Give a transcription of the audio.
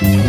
Yeah.